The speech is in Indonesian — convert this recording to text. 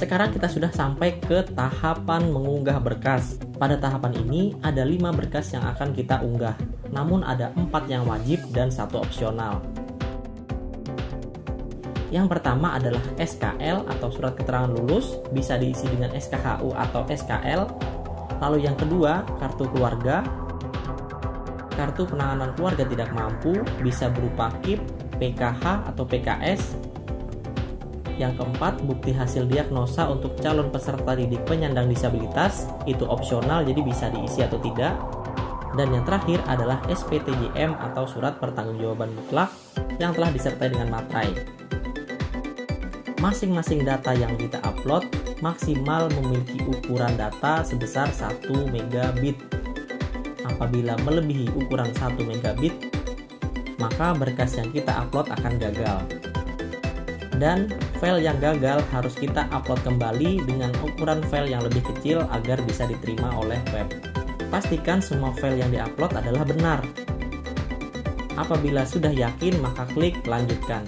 Sekarang kita sudah sampai ke tahapan mengunggah berkas. Pada tahapan ini ada 5 berkas yang akan kita unggah, namun ada 4 yang wajib dan satu opsional. Yang pertama adalah SKL atau surat keterangan lulus, bisa diisi dengan SKHU atau SKL. Lalu yang kedua, kartu keluarga. Kartu penanganan keluarga tidak mampu bisa berupa KIP, PKH atau PKS yang keempat, bukti hasil diagnosa untuk calon peserta didik penyandang disabilitas itu opsional jadi bisa diisi atau tidak. Dan yang terakhir adalah SPTJM atau surat pertanggungjawaban mutlak yang telah disertai dengan materai. Masing-masing data yang kita upload maksimal memiliki ukuran data sebesar 1 megabit. Apabila melebihi ukuran 1 megabit, maka berkas yang kita upload akan gagal dan file yang gagal harus kita upload kembali dengan ukuran file yang lebih kecil agar bisa diterima oleh web. Pastikan semua file yang diupload adalah benar. Apabila sudah yakin, maka klik lanjutkan.